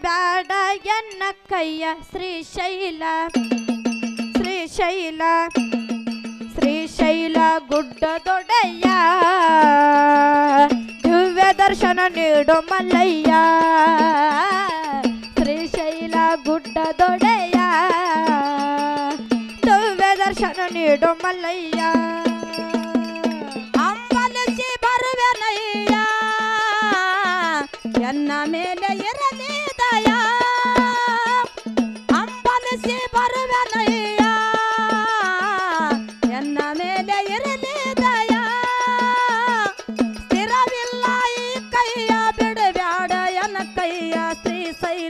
ಬ್ಯಾಡ ಎನ್ನ ಕೈಯ ಶ್ರೀಶೈಲ ಶ್ರೀಶೈಲ ಶ್ರೀಶೈಲ ಗುಡ್ಡ ದೊಡೆಯ ದಿವ್ಯ ದರ್ಶನ ನೀಡು ಮಲ್ಲಯ್ಯ. ಶ್ರೀಶೈಲ ಗುಡ್ಡ ದೊಡೆಯ ದಿವ್ಯ ದರ್ಶನ ನೀಡು ಮಲ್ಲಯ್ಯ.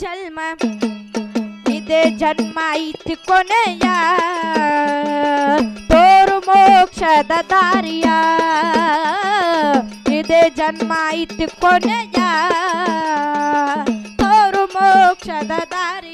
ಜನ್ಮ ಇದೇ ಜನ್ಮ ಐತಿ ಕೊನೆಯ ತೋರು ಮೋಕ್ಷದ ದಾರಿಯ ಇದೇ ಜನ್ಮ ಐತಿ ಕೊನೆಯ ತೋರು ಮೋಕ್ಷದ ದಾರಿ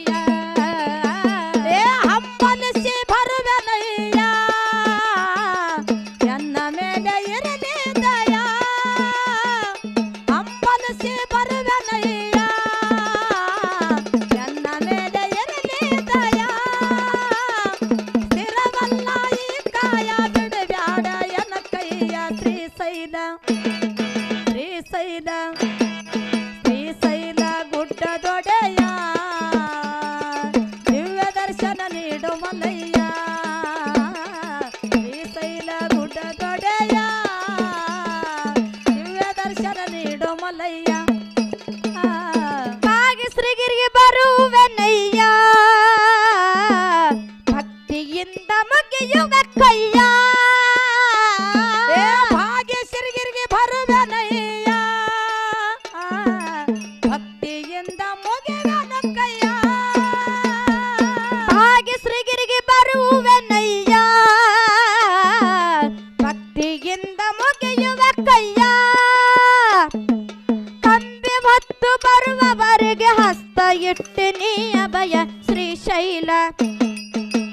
ಅಭಯ ಶ್ರೀಶೈಲ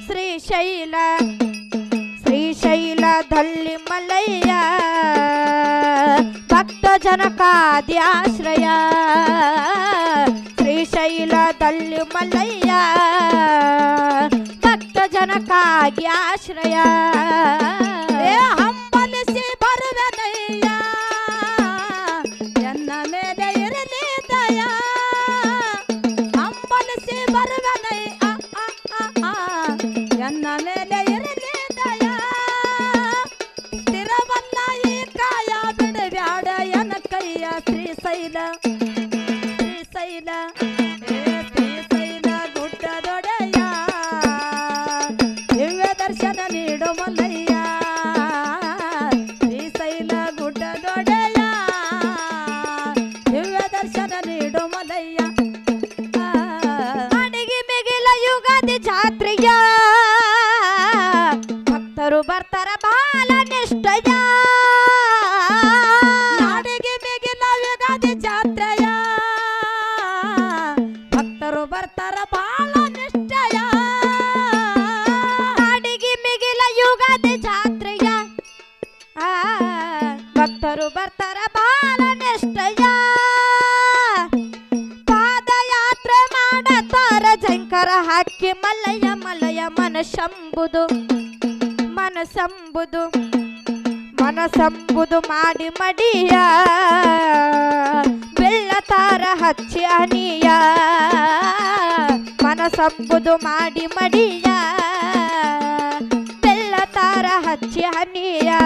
ಶ್ರೀಶೈಲ ಶ್ರೀಶೈಲದಲ್ಲಿ ಮಲಯ್ಯ ಭಕ್ತ ಜನಕಾದ್ಯಾಶ್ರಯ ಶ್ರೀಶೈಲದಲ್ಲಿ ಮಲಯ್ಯ ಭಕ್ತ ಜನಕಾಗ್ಯಾಶ್ರಯ ಶಂಕರ ಹಾಕಿ ಮಲಯ ಮಲಯ ಮನಶಂಬುದು ಮನಸಂಬುದು ಮನಸಂಬುದು ಮಾಡಿ ಮಡಿಯ. ಬೆಳ್ಳತಾರ ಹಚ್ಚಿ ಅನಿಯ. ಮನಸಂಬುದು ಮಾಡಿ ಮಡಿಯ. ಬೆಳ್ಳತಾರ ಹಚ್ಚಿ ಅನಿಯಾ.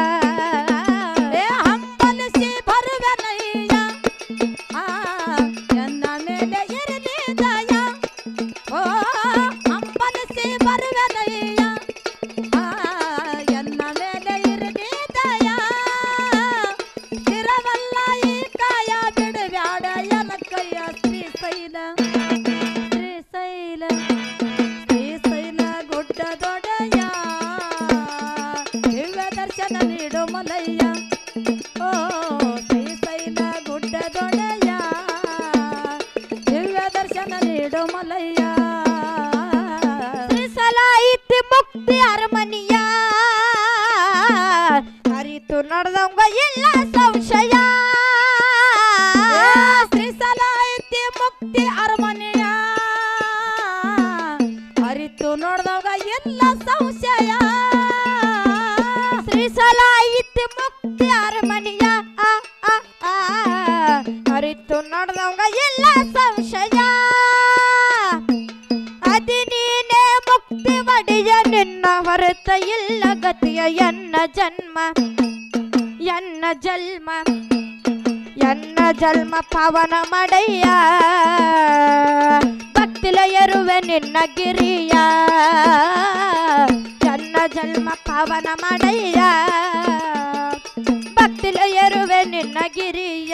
ಮುಕ್ತಿ ಒಡೆಯ ನಿನ್ನ ಹೊರತ ಇಲ್ಲ ಗತಿಯ ಎನ್ನ ಜನ್ಮ ಎನ್ನ ಜನ್ಮ ಎನ್ನ ಜನ್ಮ ಪವನ ಮಡೆಯ ಭಕ್ತಿಲ ಎರುವೆ ನಿನ್ನ ಗಿರಿಯ ಎನ್ನ ಜನ್ಮ ಪವನ ಮಡೆಯ ಭಕ್ತಿಲ ಎರುವೆ ನಿನ್ನ ಗಿರಿಯ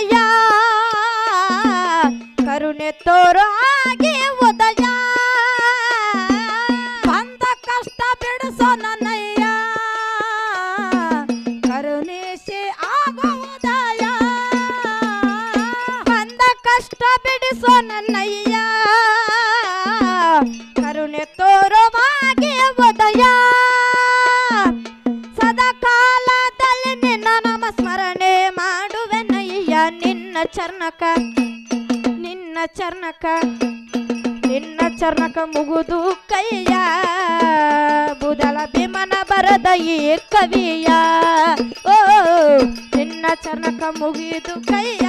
ಉದಯ ಕರುಣೆ ತೋರೋ ಹಾಗೆ ಉದಯ ಬಂದ ಕಷ್ಟ ಬಿಡಿಸೋ ನನ್ನಯ್ಯ, ಕರುಣೇಶಿ ಉದಯ. ಬಂದ ಕಷ್ಟ ಬಿಡಿಸೋ ನನ್ನಯ್ಯ. ಚರ್ಣಕ ನಿನ್ನ ಚರ್ಣಕ ನಿನ್ನ ಚರ್ಣಕ ಮುಗುದು ಕೈಯ. ಬುದಲ ಭೀಮನ ಬರದ ಈ ಕವಿಯ. ಓ, ನಿನ್ನ ಚರ್ಣಕ ಮುಗಿದು ಕೈಯ.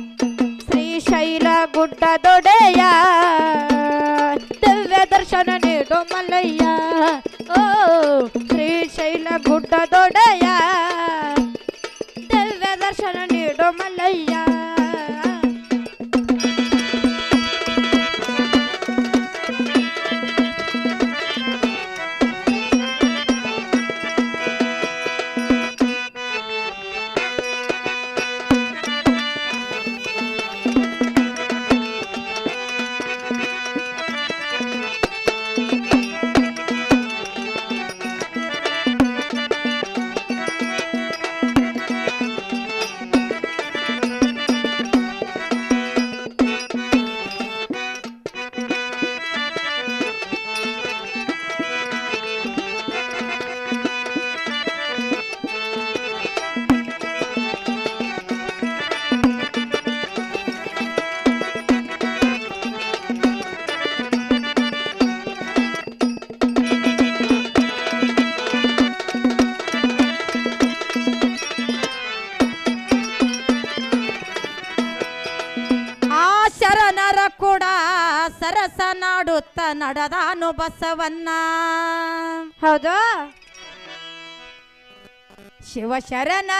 శైల గుట్ట దొడయా? దివ్య దర్శన నేడు మల్లయ్యా. ఓ శ్రీ శైల గుట్ట దొడయా? దివ్య దర్శన నేడు మల్లయ్యా. ಸರಸ ನಡದ ನಡೆದಾನು ಬಸವನ್ನ ಹೌದು. ಶಿವ ಶರಣ